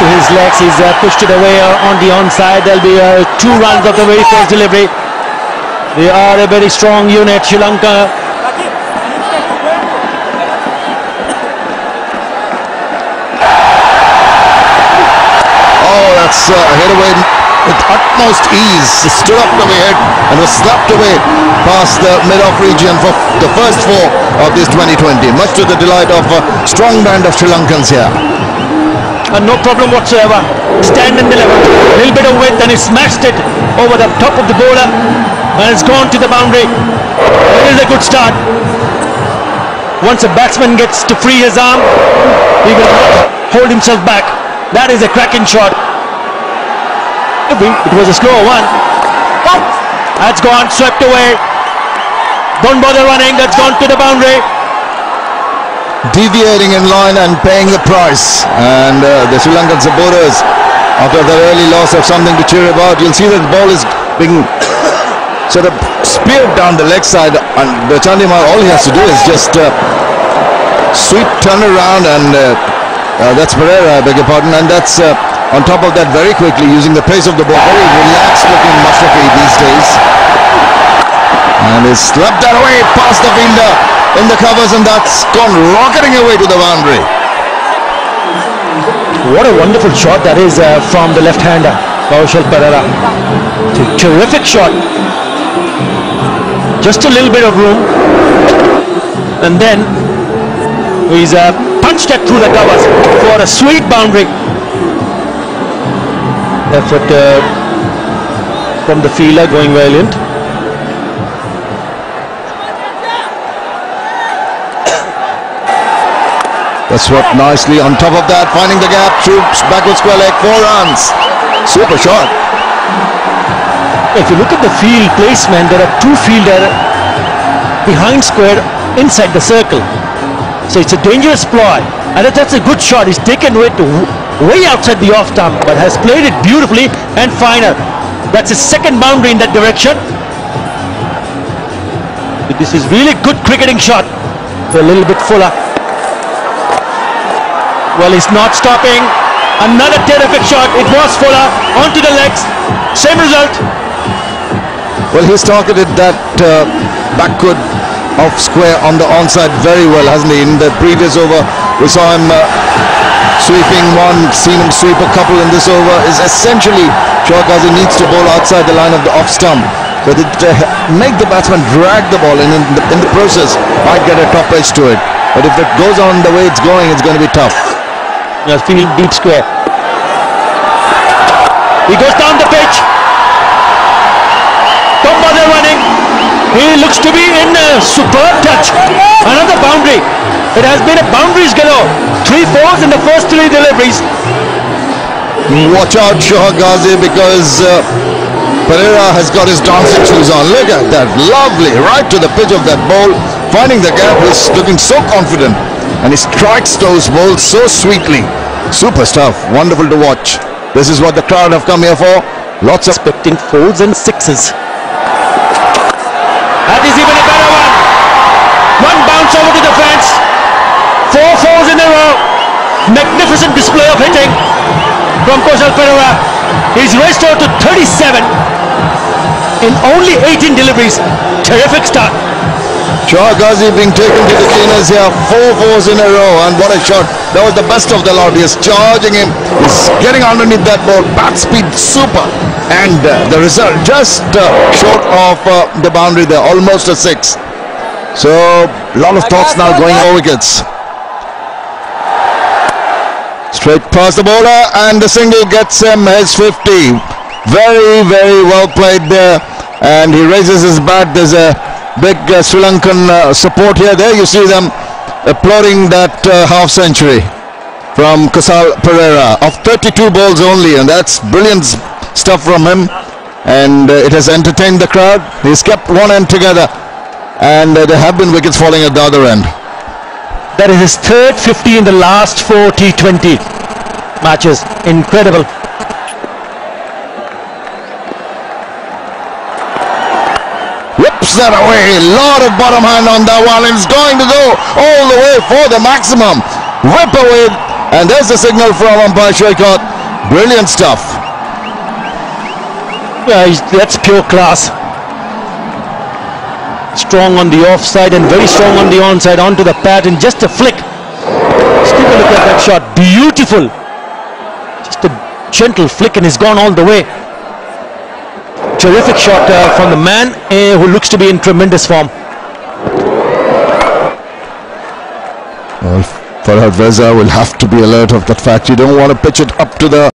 to his legs. He's uh, pushed it away uh, on the onside. There'll be uh, two runs of the very first delivery. They are a very strong unit, Sri Lanka. Oh, that's uh, hit away with utmost ease. Stood up to the head and was slapped away past the mid-off region for the first four of this 2020. Much to the delight of a strong band of Sri Lankans here. And no problem whatsoever. Stand and deliver. A little bit of width and he smashed it over the top of the bowler. And it's gone to the boundary. It is a good start. Once a batsman gets to free his arm, he will not hold himself back. That is a cracking shot. It was a slow one. That's gone, swept away. Don't bother running, that's gone to the boundary. Deviating in line and paying the price. And uh, the Sri Lankan supporters, after the early loss, have something to cheer about. You'll see that the ball is being sort of speared down the leg side. And the Chandimal, all he has to do is just uh, sweep, turn around, and uh, uh, that's Perera, I beg your pardon. And that's uh, on top of that very quickly using the pace of the ball. Very relaxed looking Mashrafe these days. And he's slapped that away past the fielder in the covers and that's gone rocketing away to the boundary. What a wonderful shot that is uh, from the left-hander, Kusal Perera. Terrific shot. Just a little bit of room. And then he's uh, punched it through the covers for a sweet boundary. Effort uh, from the fielder going valiant. That's swept nicely on top of that, finding the gap, troops, backward square leg, four runs. Super shot. If you look at the field placement, there are two fielder behind square inside the circle. So it's a dangerous ploy. And that's a good shot. He's taken it way outside the off stump, but has played it beautifully and finer. That's his second boundary in that direction. This is really good cricketing shot. A little bit fuller. Well, he's not stopping. Another terrific shot. It was fuller. Onto the legs. Same result. Well, he's targeted that uh, backward off square on the onside very well, hasn't he? In the previous over, we saw him uh, sweeping one, seen him sweep a couple in this over. Is essentially Sohag Gazi needs to bowl outside the line of the off stump. But it, uh, make the batsman drag the ball and in the, in the process might get a top edge to it. But if it goes on the way it's going, it's going to be tough. You feeling deep square. He goes down the pitch. Don't bother running. He looks to be in a superb touch. Another boundary. It has been a boundaries galore. Three fours in the first three deliveries. Watch out, Sohag Gazi, because uh, Perera has got his dancing shoes on. Look at that. Lovely. Right to the pitch of that ball. Finding the gap. He's looking so confident. And he strikes those balls so sweetly. Super stuff. Wonderful to watch. This is what the crowd have come here for. Lots of Expecting fours and sixes. That is even a better one. One bounce over to the fence. Four fours in a row. Magnificent display of hitting from Kusal Perera. He's restored to 37 in only 18 deliveries. Terrific start. Sohag Gazi being taken to the cleaners here. Four fours in a row. And what a shot. That was the best of the lot. He is charging him. He's getting underneath that ball. Bat speed super. And uh, the result just uh, short of uh, the boundary there. Almost a six. So a lot of thoughts now going over wickets. Straight past the bowler and the single gets him his 50. Very, very well played there. And he raises his bat. There's a big uh, Sri Lankan uh, support here. There you see them applauding that uh, half century from Kusal Perera of 32 balls only. And that's brilliant stuff from him. And uh, it has entertained the crowd. He's kept one end together. And uh, there have been wickets falling at the other end. That is his third 50 in the last four T20 matches. Incredible. Whips that away. A lot of bottom hand on that one. It's going to go all the way for the maximum. Whip away And there's the signal from umpire Shoykot. Brilliant stuff. Yeah, that's pure class. Strong on the offside and very strong on the onside onto the pad and just a flick. Just take a look at that shot. Beautiful. Just a gentle flick and he's gone all the way. Terrific shot uh, from the man eh, who looks to be in tremendous form. Well, Farhad Reza will have to be alert of that fact. You don't want to pitch it up to the